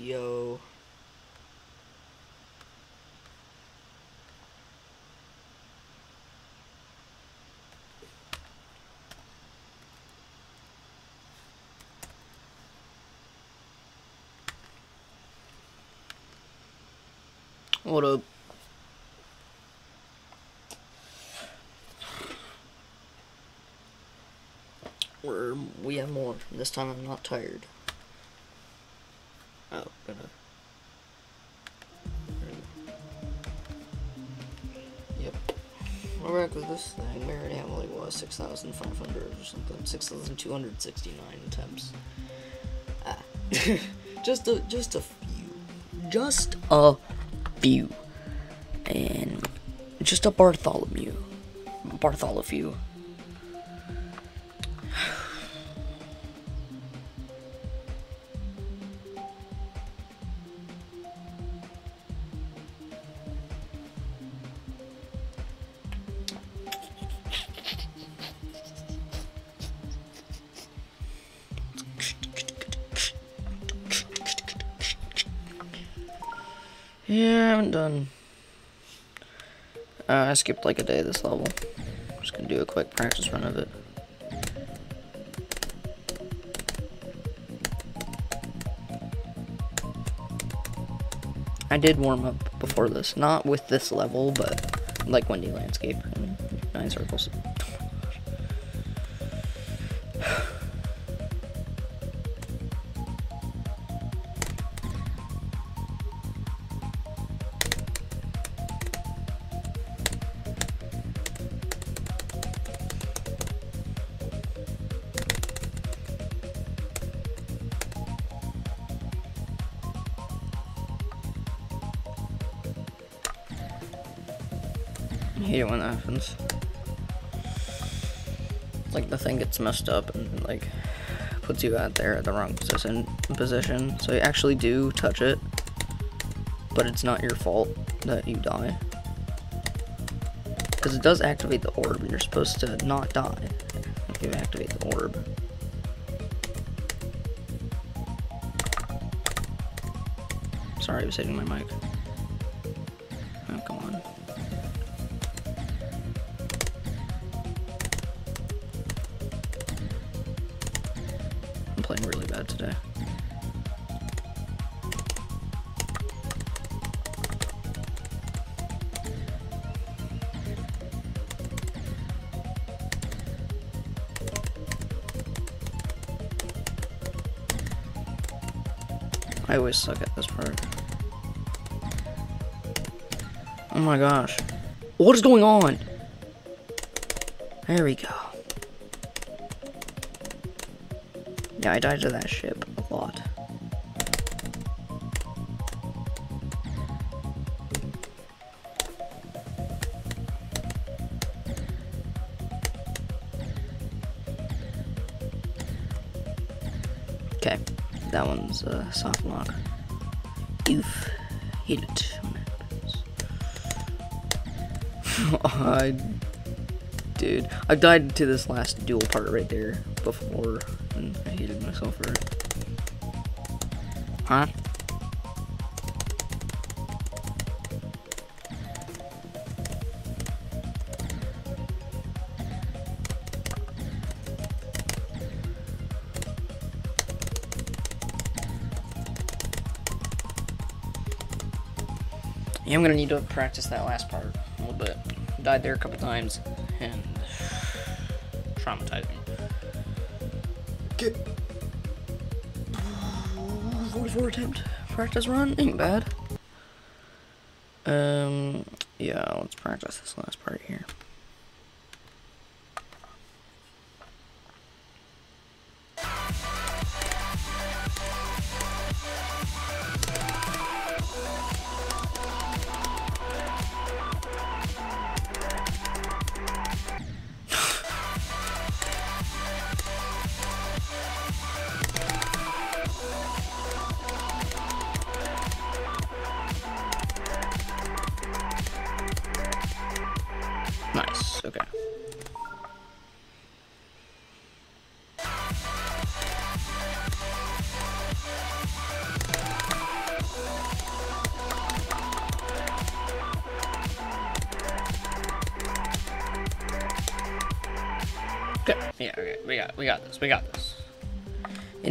Yo. What up? We're, we have more. This time I'm not tired. With Hamley was 6,500 or something. 6,269 attempts. Ah. just a, just a few. Just a few. And just a Bartholomew. Bartholomew. Skipped like a day this level. Just gonna do a quick practice run of it. I did warm up before this, not with this level, but like Windy Landscape and Nine Circles. Hate it when that happens. Like the thing gets messed up and like puts you out there at the wrong position position. So you actually do touch it, but it's not your fault that you die. Because it does activate the orb, and you're supposed to not die if you activate the orb. Sorry, I was hitting my mic. My gosh. What is going on? There we go. Yeah, I died to that ship a lot. Okay, that one's a soft lock. Oof, hit it it I, dude, I died to this last dual part right there before, and I hated myself for it. Huh? Yeah, I'm gonna need to practice that last part a little bit. Died there a couple times, and traumatizing. Get 44 attempt practice run ain't bad. Um, yeah, let's practice this last part here.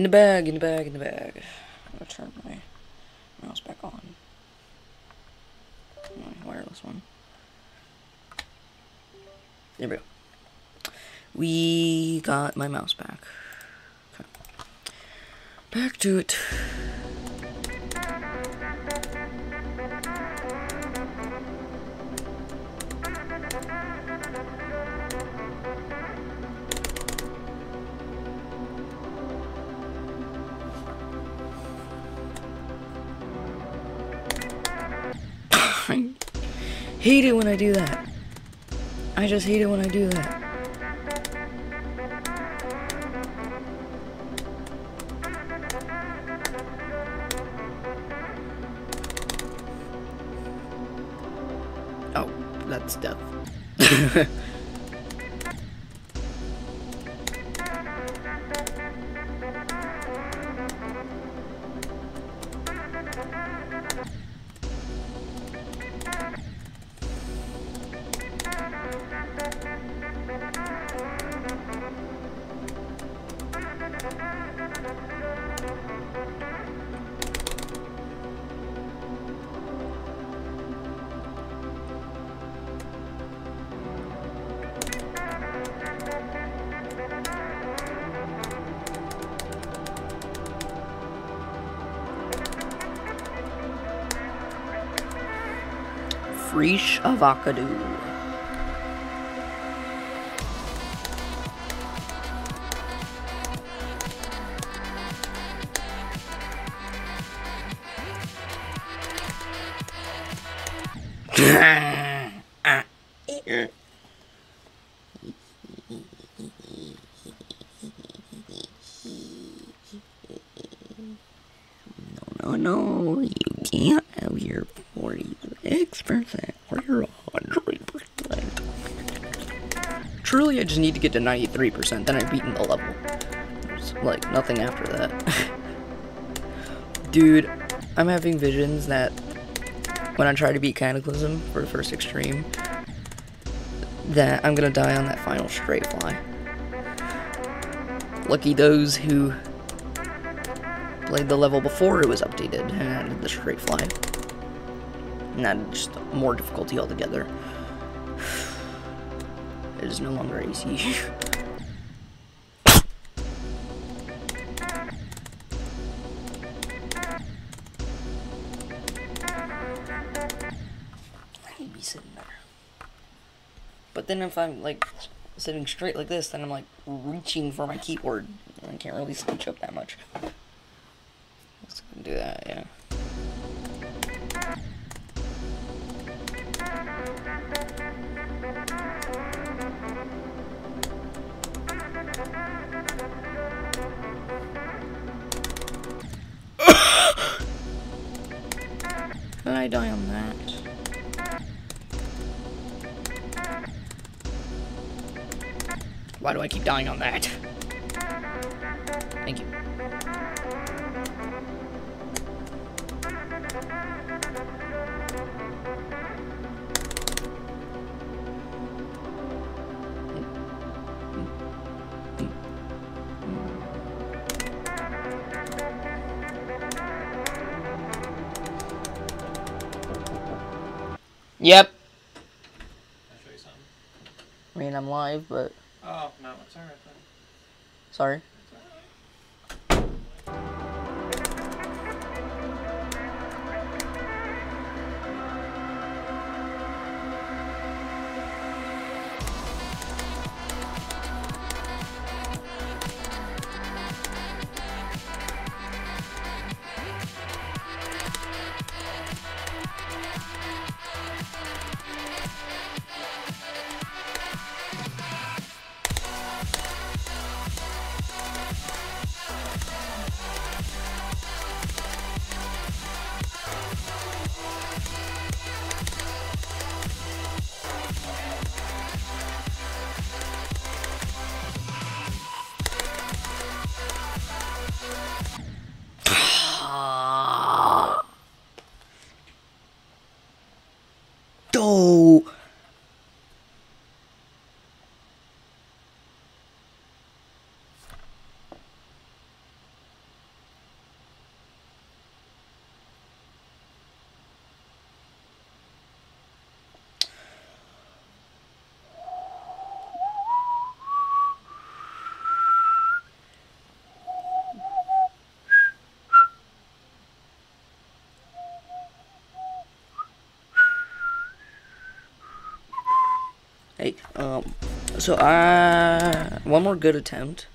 The bag, in the bag, in the bag. I'm gonna turn my mouse back on. My wireless one. There we go. We got my mouse back. Okay. Back to it. Just hate it when I do. Freesh avocado. To get to 93%, then I've beaten the level. There's, like, nothing after that. Dude, I'm having visions that when I try to beat Cataclysm for the first extreme, that I'm gonna die on that final straight fly. Lucky those who played the level before it was updated and added the straight fly. And that just more difficulty altogether. Is no longer AC. But then if I'm like sitting straight like this, then I'm like reaching for my keyboard. I can't really scooch up that much. Die on that? Why do I keep dying on that? Hey, um, so I one more good attempt,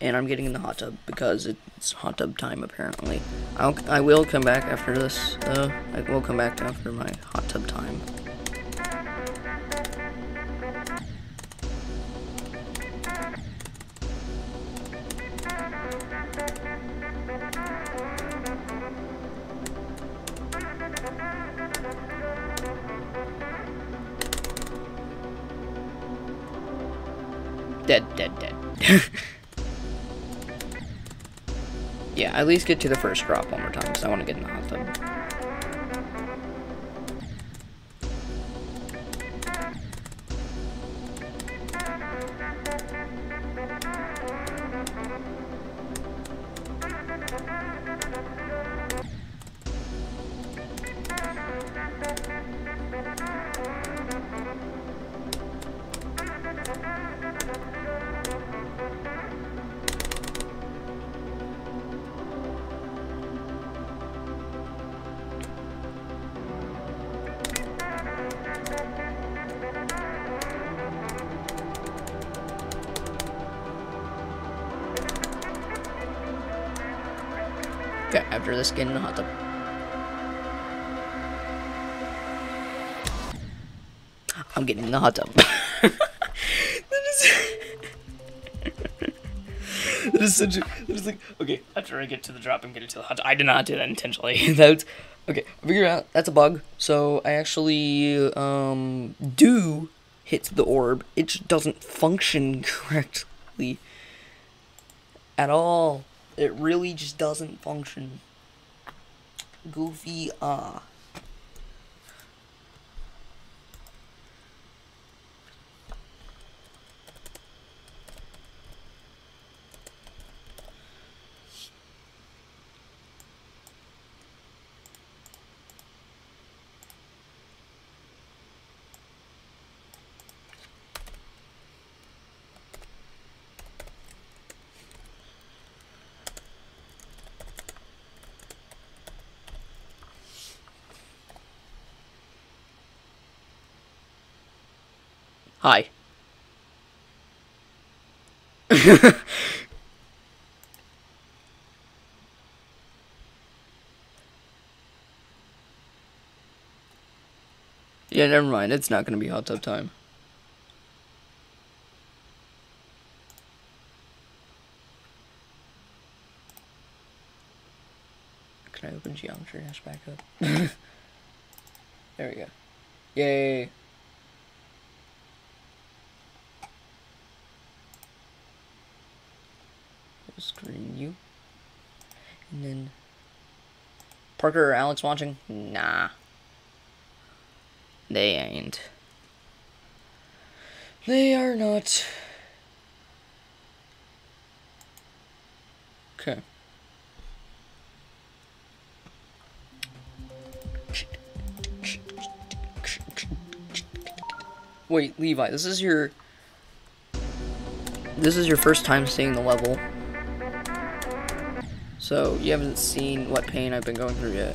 and I'm getting in the hot tub because it's hot tub time apparently. I'll I will come back after this. Uh, I will come back after my hot tub time. At least get to the first drop one more time because I want to get in the hot tub. Hot tub. I'm getting in the hot tub. that is. such a. That is like. Okay, after I get to the drop, I'm getting to the hot tub. I did not do that intentionally. that's. Okay, I figured out that's a bug. So I actually um do hit the orb. It just doesn't function correctly at all. It really just doesn't function. Goofy, ah. Hi. yeah, never mind. It's not gonna be hot tub time. Can I open Geometry Dash back up? there we go. Yay! screen you. And then Parker or Alex watching? Nah. They ain't. They are not. Okay. Wait, Levi, this is your this is your first time seeing the level. So, you haven't seen what pain I've been going through yet.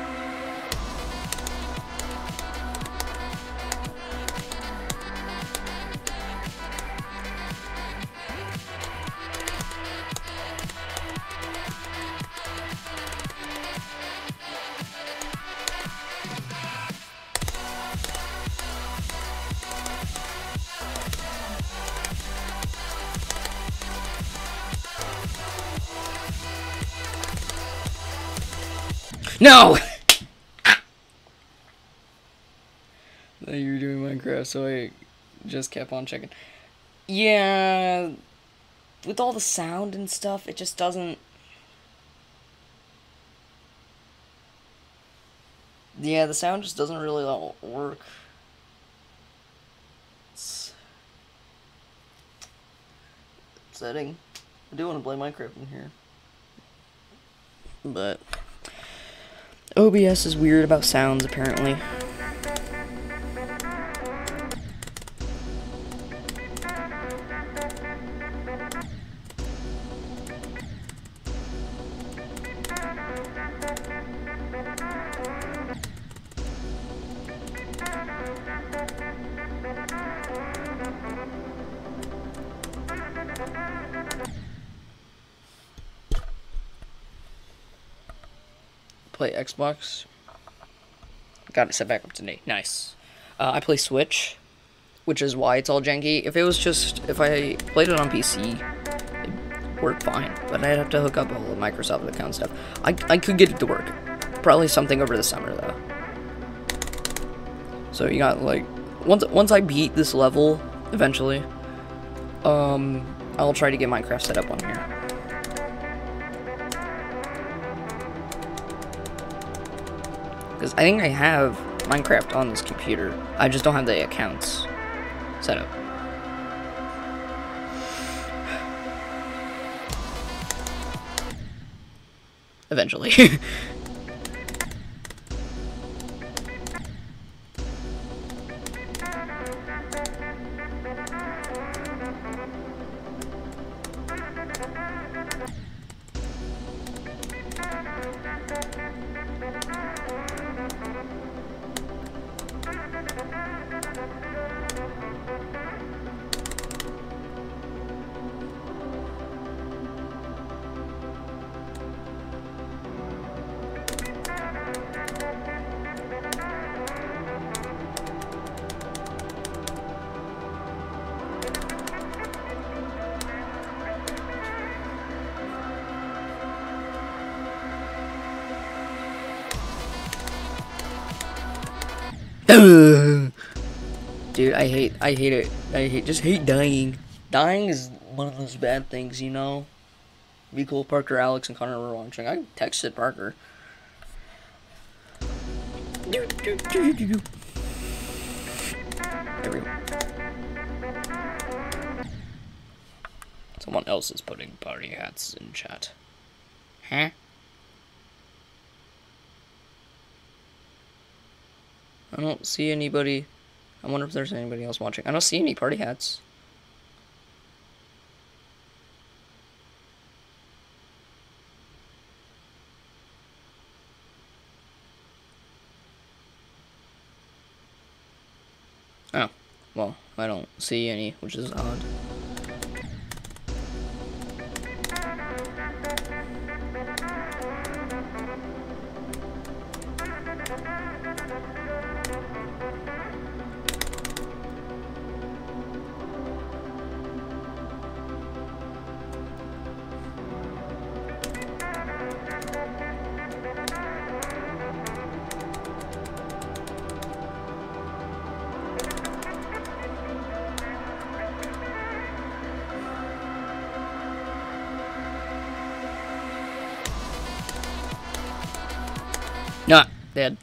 No! you were doing Minecraft, so I just kept on checking. Yeah, with all the sound and stuff, it just doesn't... Yeah, the sound just doesn't really work. It's... Upsetting. I do want to play Minecraft in here. But... OBS is weird about sounds apparently. Xbox. Got it set back up to date. Nice. Uh, I play Switch, which is why it's all janky. If it was just, if I played it on PC, it'd work fine. But I'd have to hook up all the Microsoft account stuff. I, I could get it to work. Probably something over the summer, though. So you got, like, once, once I beat this level, eventually, um, I'll try to get Minecraft set up on here. Because I think I have Minecraft on this computer. I just don't have the accounts set up. Eventually. I hate, it. I hate, just hate dying. Dying is one of those bad things, you know? Be cool, Parker, Alex, and Connor were watching. I texted Parker. Everyone. Someone else is putting party hats in chat. Huh? I don't see anybody. I wonder if there's anybody else watching. I don't see any party hats. Oh, well, I don't see any, which is odd. Dead.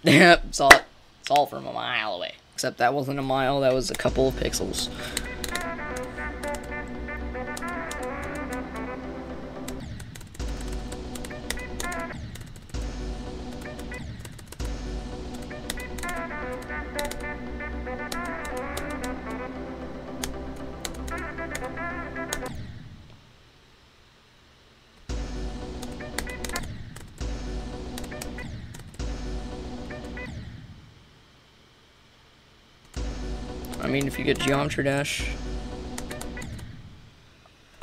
saw it. Saw it from a mile away. Except that wasn't a mile, that was a couple of pixels. Get Geometry Dash...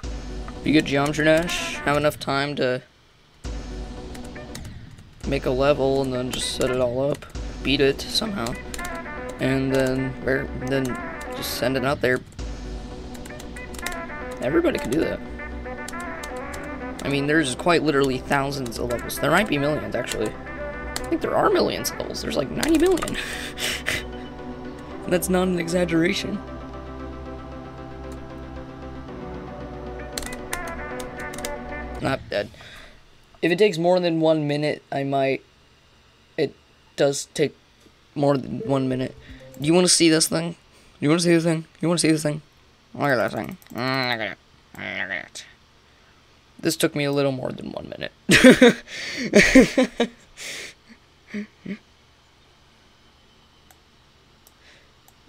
If you get Geometry Dash, have enough time to make a level and then just set it all up, beat it somehow, and then er, then just send it out there. Everybody can do that. I mean, there's quite literally thousands of levels. There might be millions, actually. I think there are millions of levels. There's like 90 million. That's not an exaggeration. Not dead. If it takes more than one minute, I might... It does take more than one minute. Do you want to see this thing? You want to see this thing? You want to see this thing? Look at that thing. Mm, look at it. Mm, look at it. This took me a little more than one minute.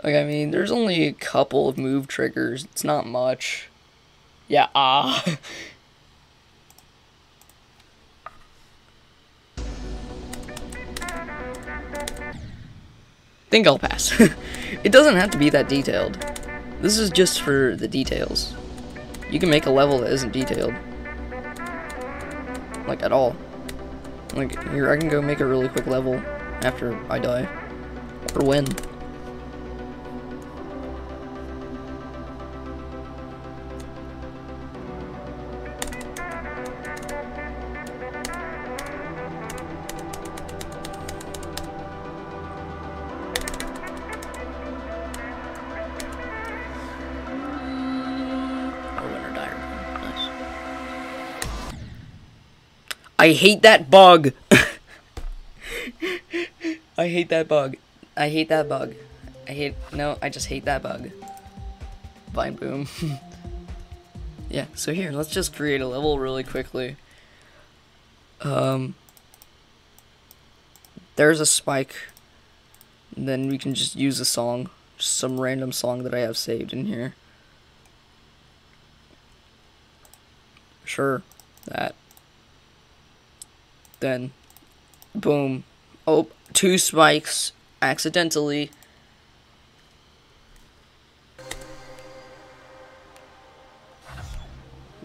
like, I mean, there's only a couple of move triggers. It's not much. Yeah, ah. think I'll pass. it doesn't have to be that detailed. This is just for the details. You can make a level that isn't detailed. Like, at all. Like, here, I can go make a really quick level after I die. Or win. I hate that bug. I hate that bug. I hate that bug. I hate no, I just hate that bug. Vine boom. yeah, so here, let's just create a level really quickly. Um there's a spike. Then we can just use a song. Just some random song that I have saved in here. Sure. That then boom oh two spikes accidentally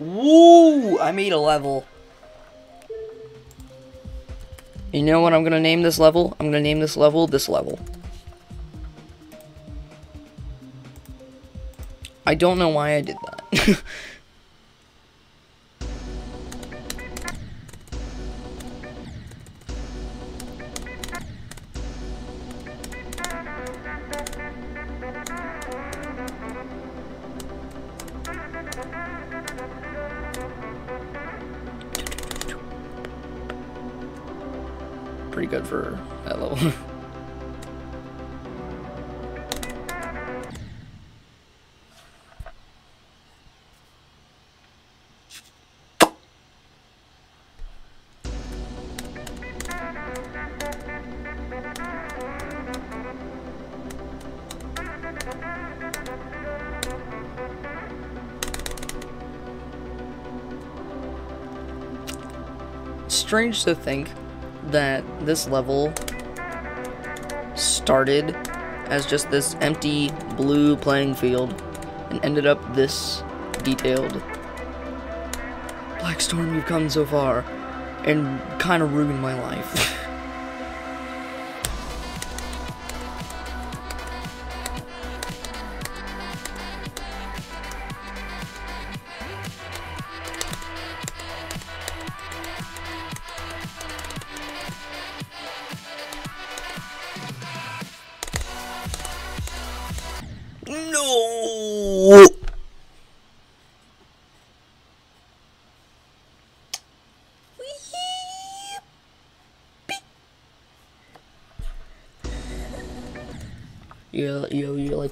Woo! I made a level. You know what I'm gonna name this level? I'm gonna name this level this level. I don't know why I did that. strange to think that this level started as just this empty blue playing field and ended up this detailed. Black Storm, you've come so far and kind of ruined my life.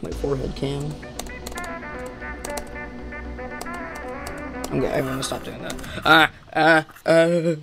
like my forehead cam? I'm gonna, I'm gonna stop doing that. Ah, ah, ah.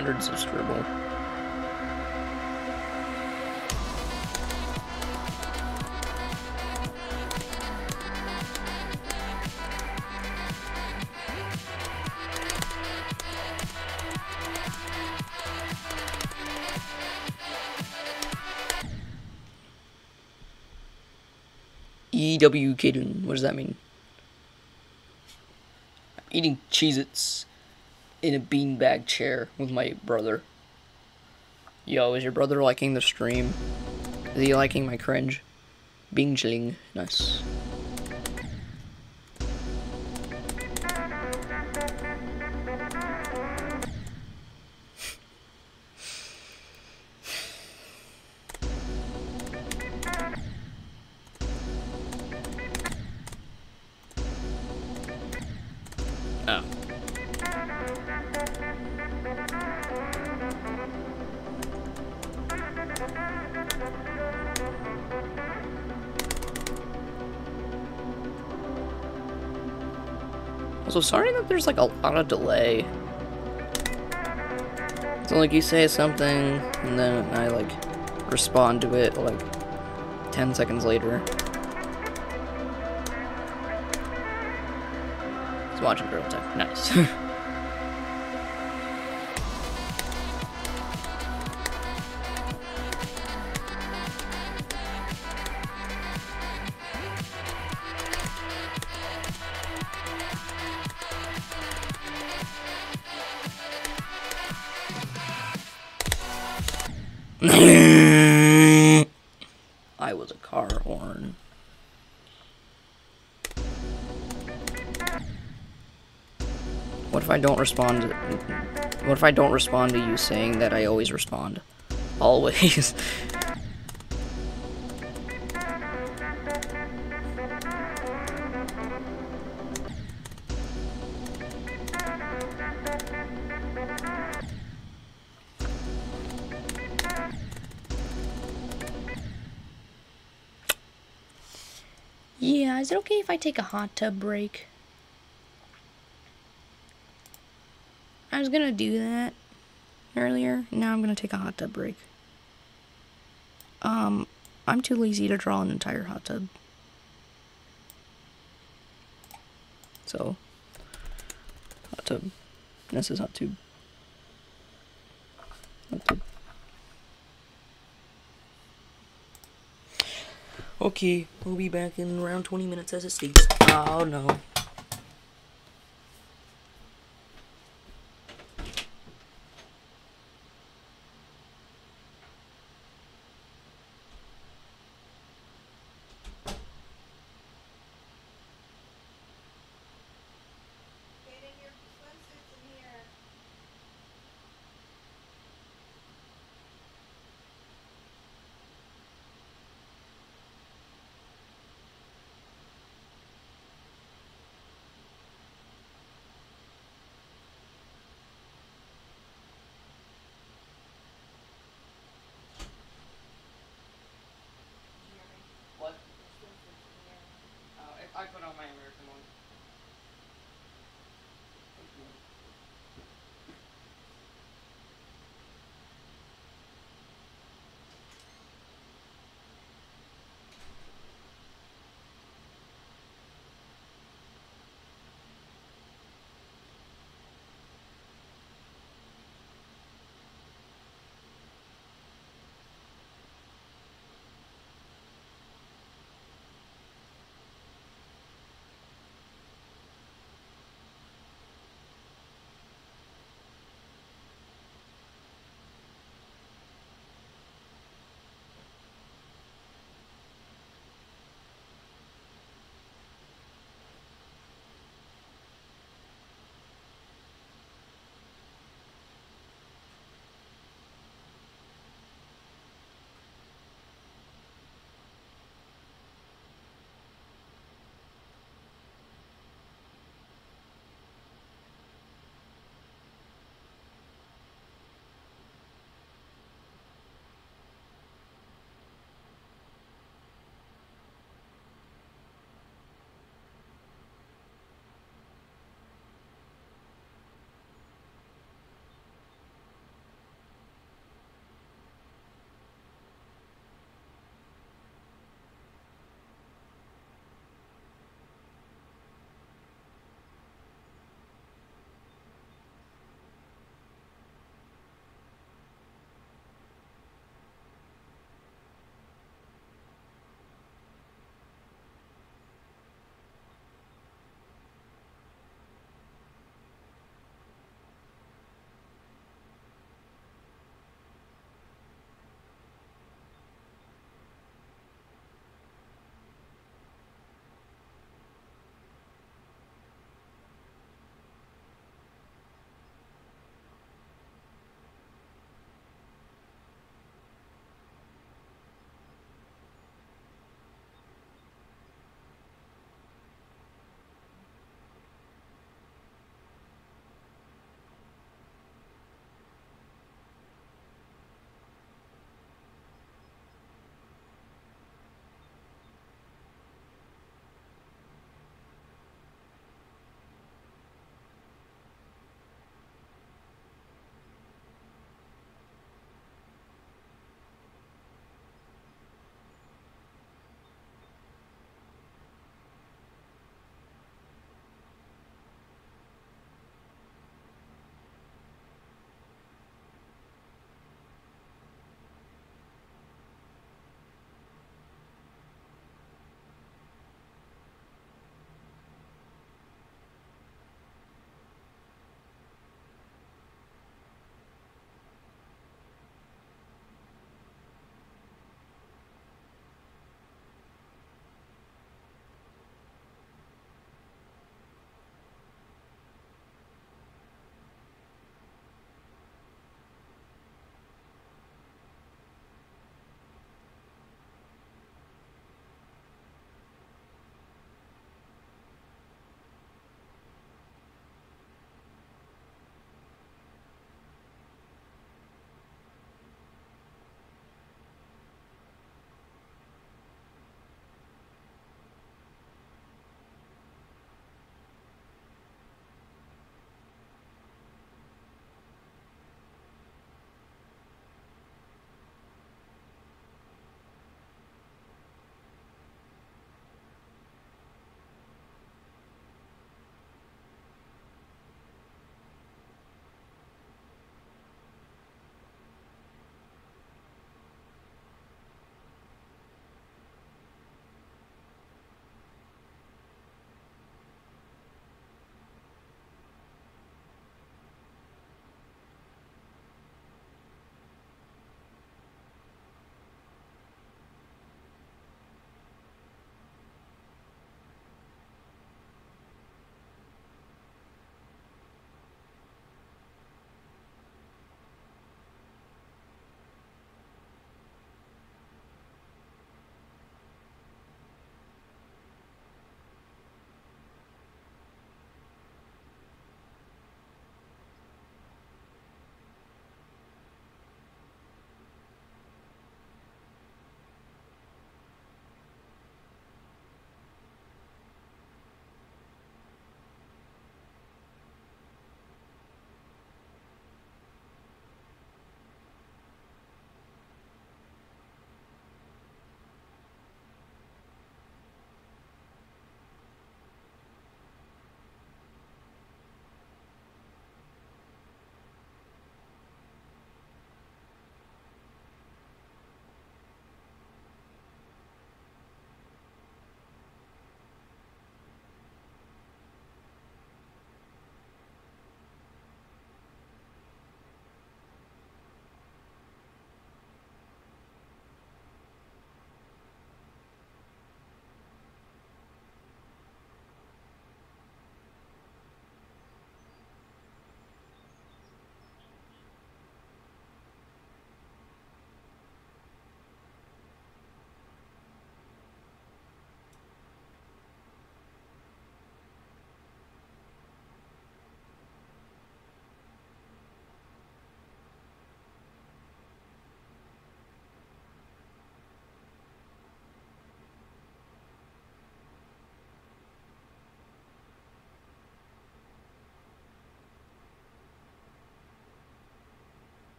200s of scribble. EW Kidun. What does that mean? I'm eating Cheez Its in a beanbag chair with my brother. Yo, is your brother liking the stream? Is he liking my cringe? Bingling. Nice. Like a delay. So like you say something and then I like respond to it like 10 seconds later. It's watching real time. Nice. if I don't respond? What if I don't respond to you saying that I always respond? Always. Yeah, is it okay if I take a hot tub break? I was gonna do that earlier. Now I'm gonna take a hot tub break. Um, I'm too lazy to draw an entire hot tub. So, hot tub. This is hot tube. Hot tube. Okay, we'll be back in around 20 minutes as it states. Oh no.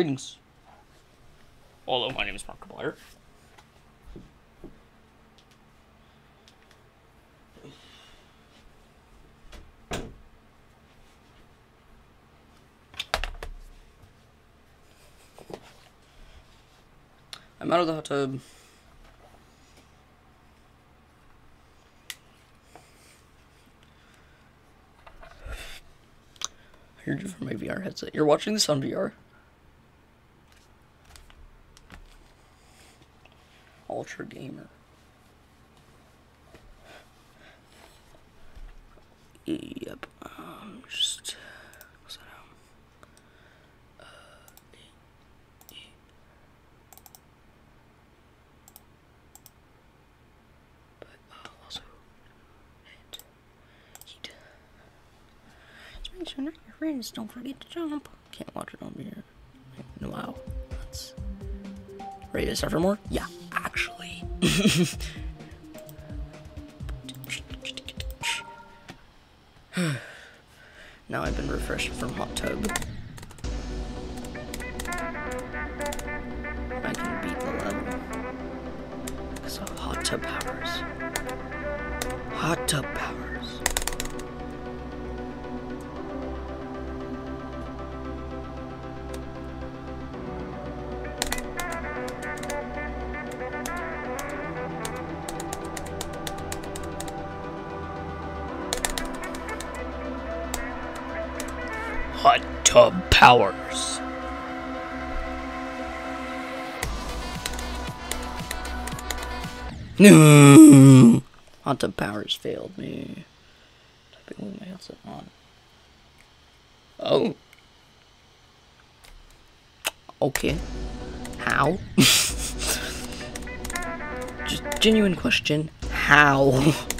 Greetings. Hello, my name is Markiplier. I'm out of the hot tub. You're for my VR headset. You're watching this on VR. Ultra gamer. Yep. Um, just what's that? Um, uh, but uh. Just your friends don't forget to jump. Can't watch it on here. Wow, that's ready to start for more. Yeah. now I've been refreshed from hot tub. Powers. No. Tub powers failed me. Typing with my headset on. Oh. Okay. How? Just genuine question. How?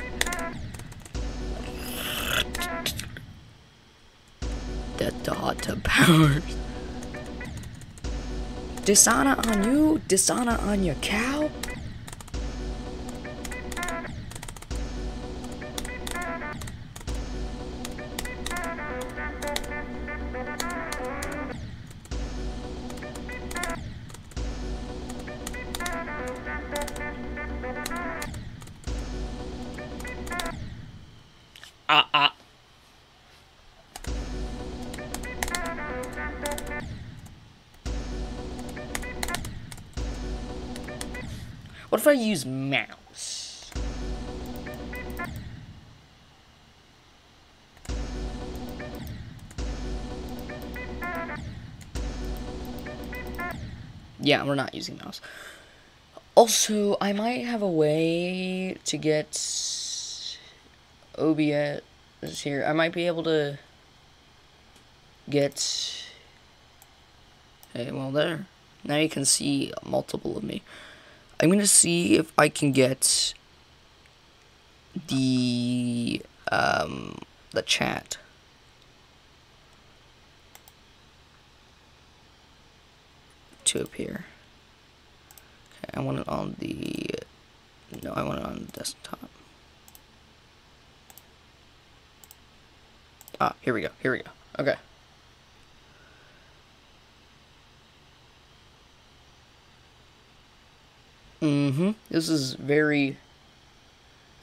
that the hot powers. Dishonor on you, dishonor on your cow. Yeah, we're not using mouse. Also, I might have a way to get OBS here. I might be able to get. Hey, well, there. Now you can see multiple of me. I'm gonna see if I can get the um the chat. To appear. Okay, I want it on the no, I want it on the desktop. Ah, here we go. Here we go. Okay. Mm-hmm. This is very.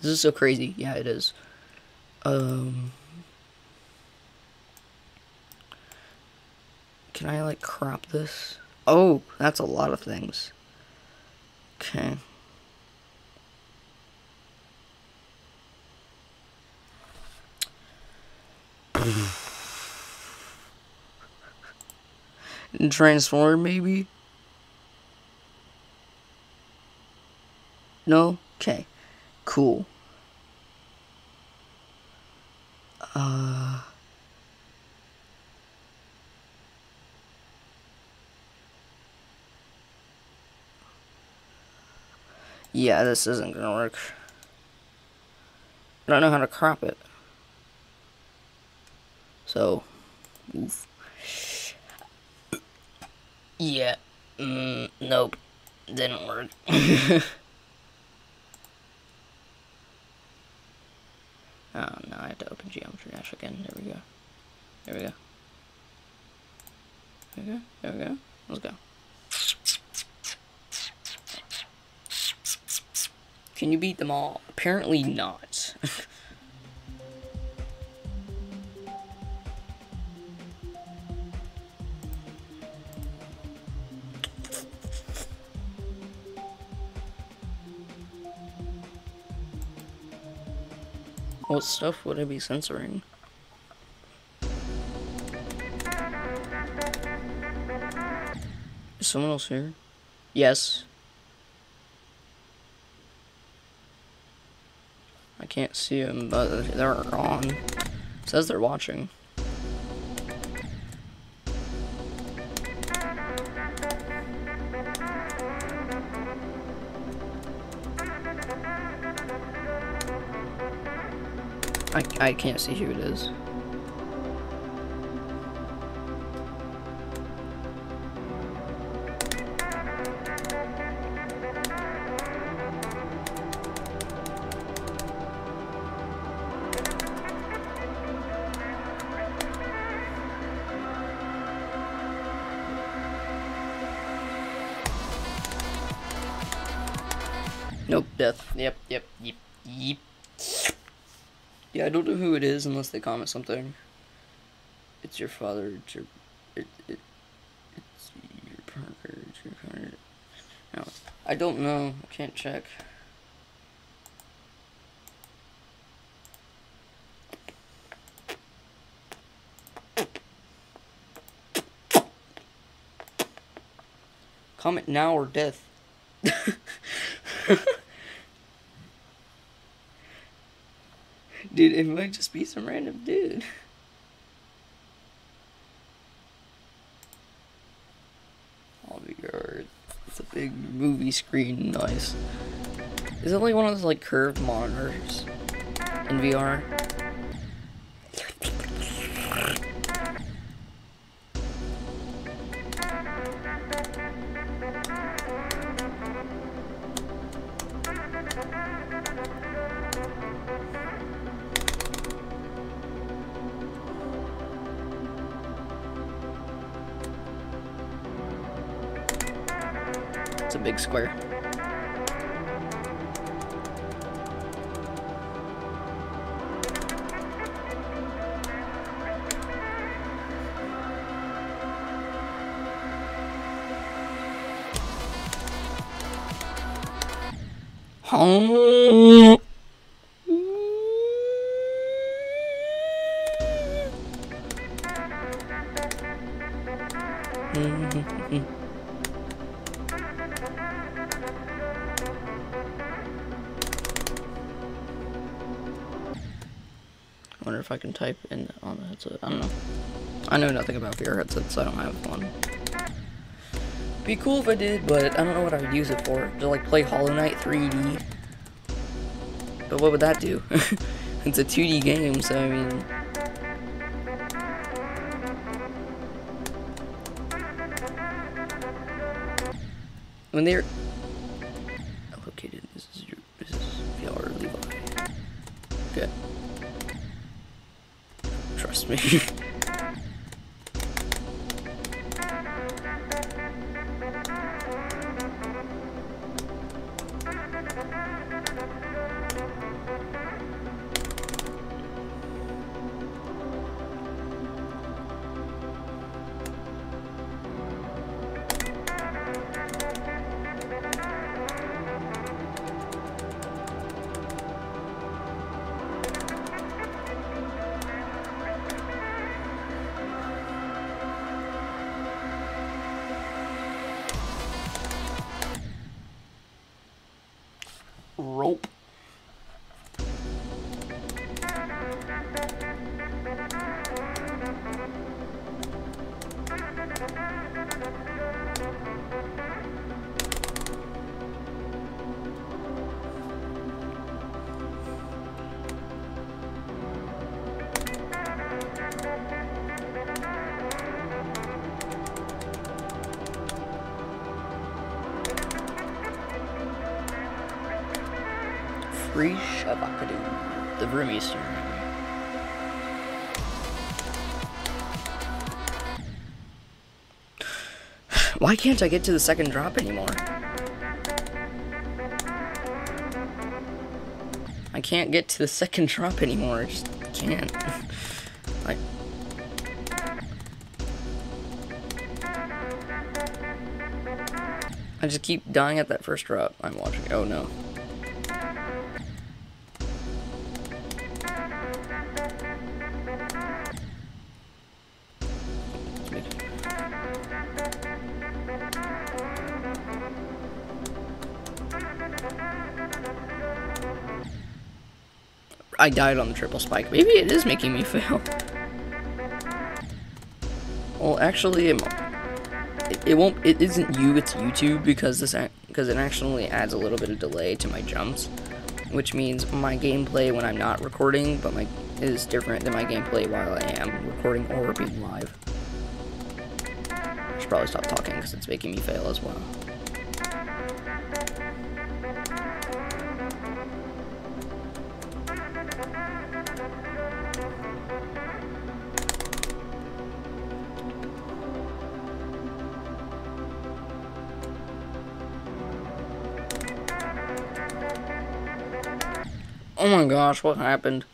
This is so crazy. Yeah, it is. Um. Can I like crop this? Oh, that's a lot of things. Okay. Transform maybe? No? Okay. Cool. Uh. Yeah, this isn't gonna work. I don't know how to crop it. So, oof. Yeah. Mm, nope. Didn't work. Oh no, I have to open Geometry Dash again. There we go. There we go. There we go. There we go. Let's go. Can you beat them all? Apparently not. what stuff would I be censoring? Is someone else here? Yes. Can't see them, but they're on. It says they're watching. I, I can't see who it is. Nope, death. Yep, yep, yep, yep. Yeah, I don't know who it is unless they comment something. It's your father, it's your... It, it, it's your partner, it's your partner. No, I don't know. I can't check. Comment now or death. Dude, it might just be some random dude. Oh, be your. It's a big movie screen, nice. Is it like one of those like curved monitors in VR? Square. I know nothing about VR headsets, so I don't have one. Be cool if I did, but I don't know what I would use it for. To like play Hollow Knight 3D. But what would that do? it's a 2D game, so I mean. When they're located, this is your, this is VR Levi. Okay. Trust me. can't I get to the second drop anymore? I can't get to the second drop anymore. I just can't. like. I just keep dying at that first drop. I'm watching. Oh no. I died on the triple spike. Maybe it is making me fail. Well, actually, it, it won't. It isn't you. It's YouTube because this because it actually adds a little bit of delay to my jumps, which means my gameplay when I'm not recording, but my is different than my gameplay while I am recording or being live. I should probably stop talking because it's making me fail as well. Gosh, what happened?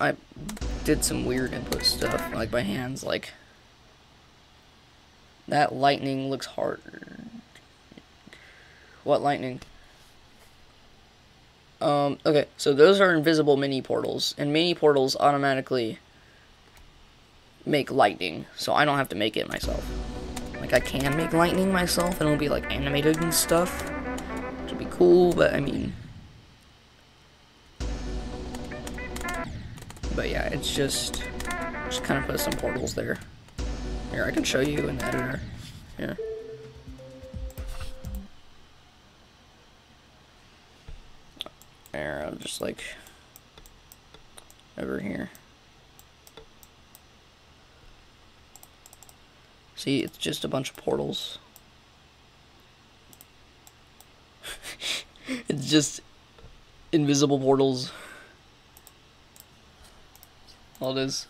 I did some weird input stuff, like my hands, like... That lightning looks hard. What lightning? Um, okay, so those are invisible mini portals, and mini portals automatically make lightning, so I don't have to make it myself. Like, I can make lightning myself, and it'll be, like, animated and stuff cool, but I mean... But yeah, it's just... Just kind of put some portals there. Here, I can show you in the editor. Here. There, I'll just like... Over here. See, it's just a bunch of portals. it's just invisible portals. All it is.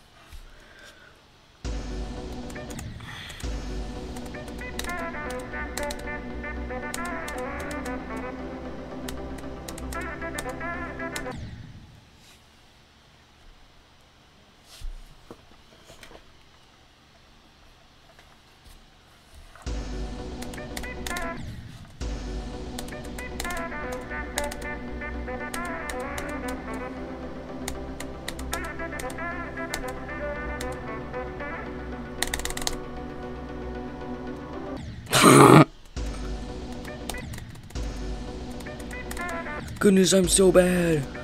Goodness, I'm so bad.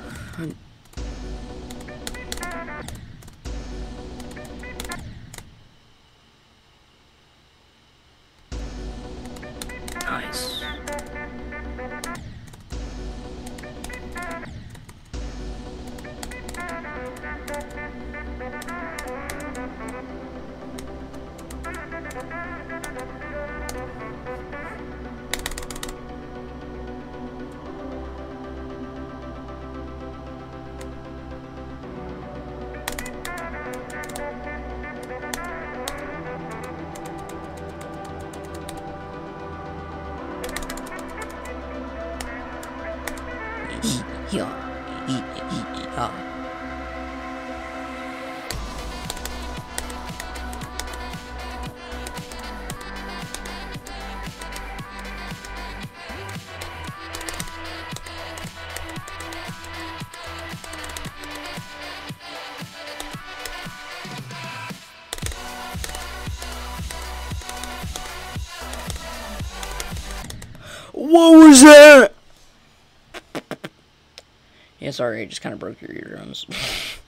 Yeah, sorry, I just kind of broke your eardrums.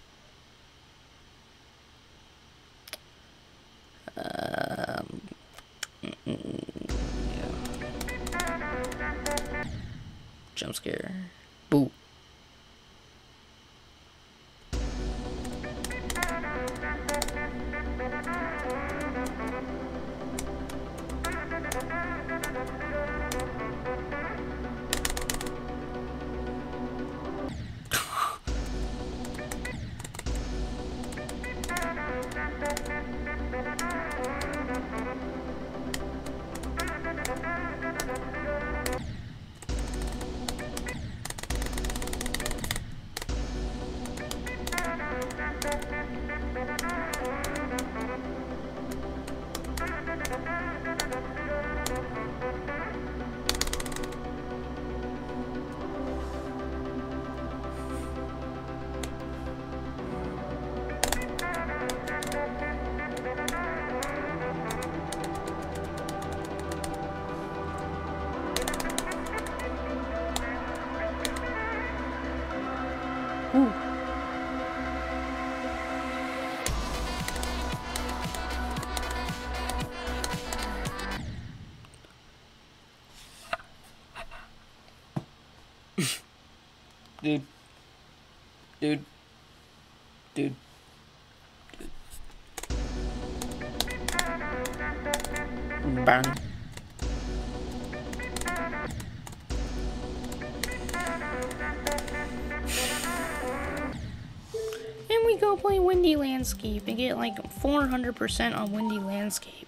Windy Landscape and get like 400% on Windy Landscape.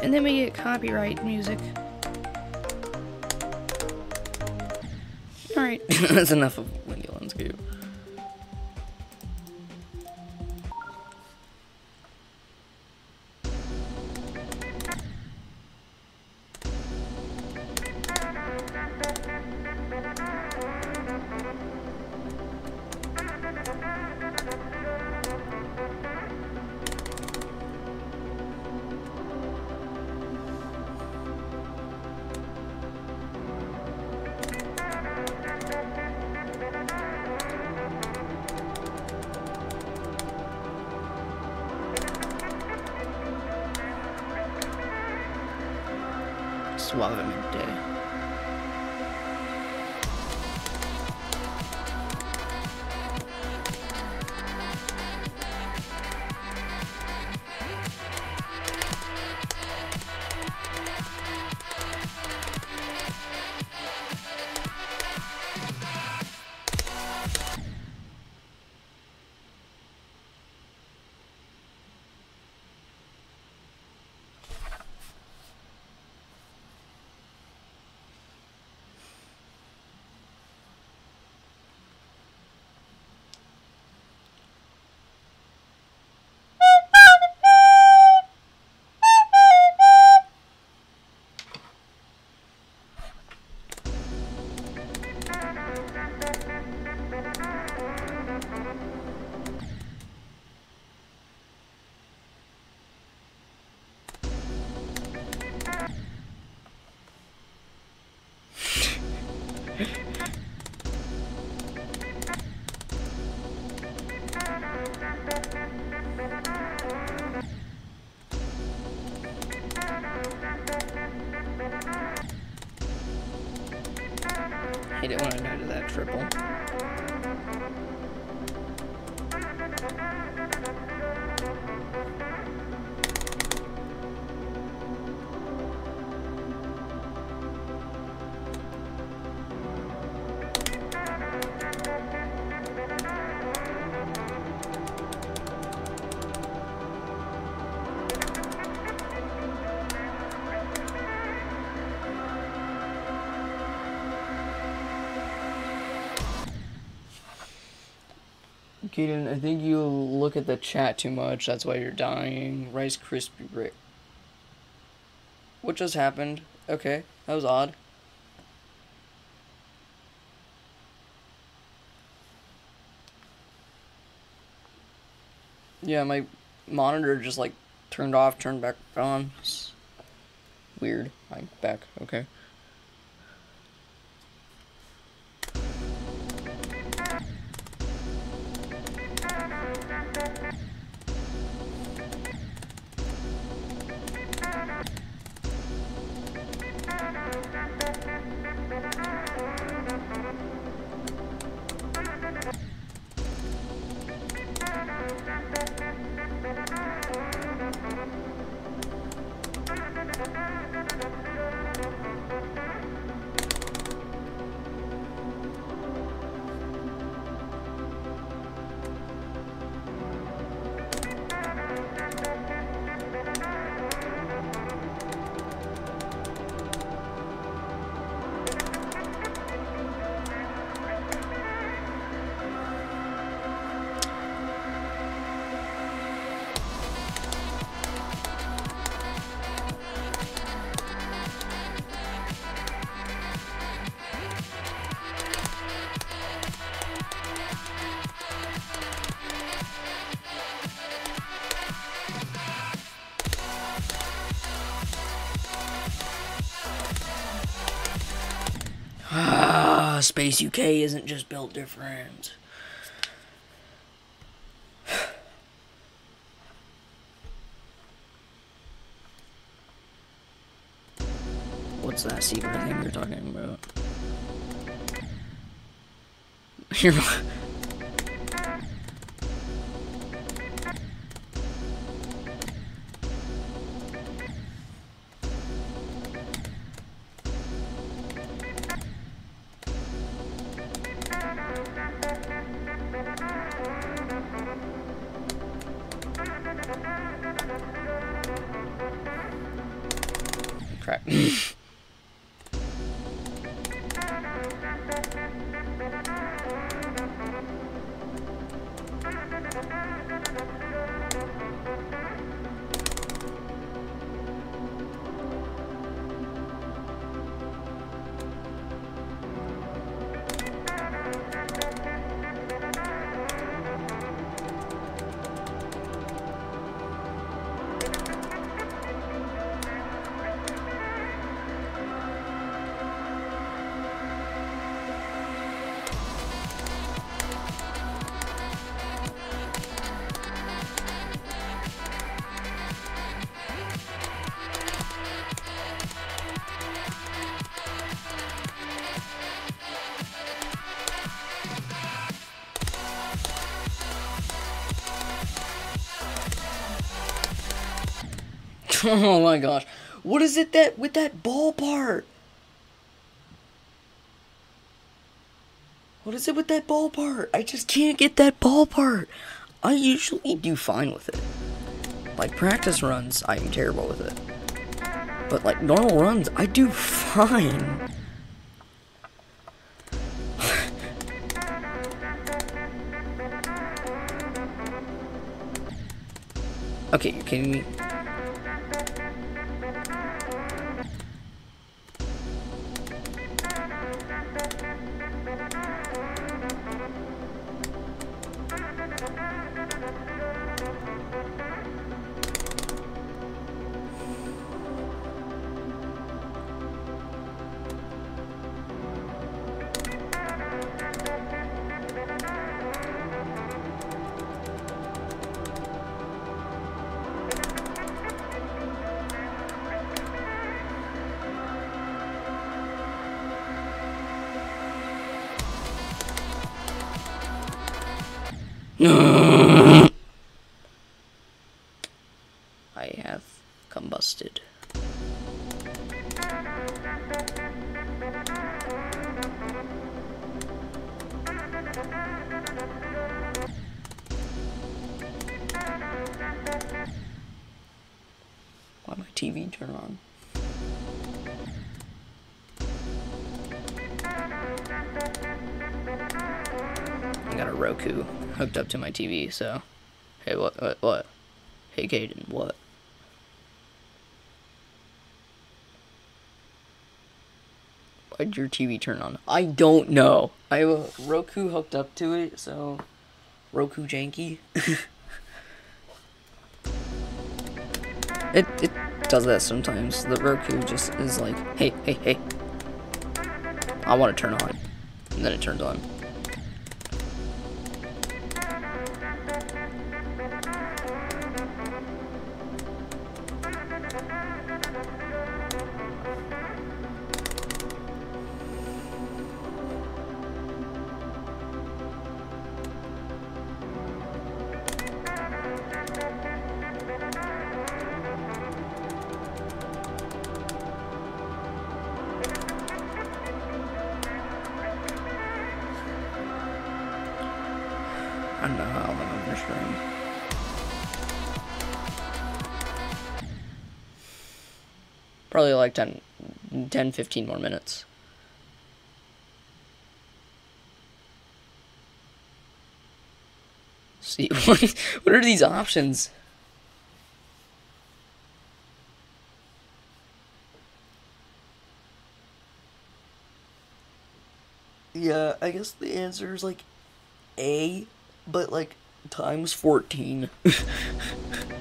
And then we get copyright music. Alright. That's enough of Suave midday. Hate Keaton, I think you look at the chat too much. That's why you're dying. Rice Krispie Break. What just happened? Okay, that was odd. Yeah, my monitor just like turned off, turned back on. It's weird. I'm back. Okay. Space UK isn't just built different. What's that secret thing you're talking about? You're oh my gosh. What is it that with that ball part? What is it with that ball part? I just can't get that ball part. I usually do fine with it. Like practice runs, I am terrible with it. But like normal runs, I do fine. okay, you're. I TV, so hey, what, what, what? Hey, Caden, what? Why'd your TV turn on? I don't know. I have a Roku hooked up to it, so Roku janky. it it does that sometimes. The Roku just is like, hey, hey, hey. I want to turn on, and then it turns on. 10, 10 15 more minutes. See, what, what are these options? Yeah, I guess the answer is like A, but like times 14.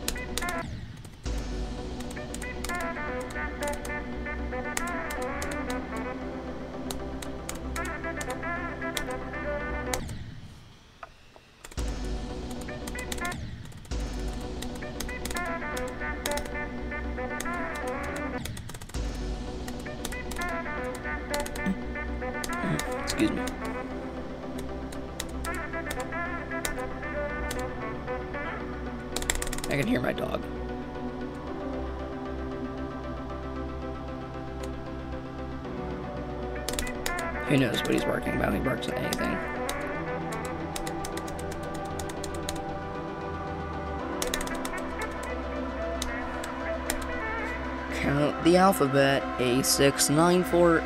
Alphabet A694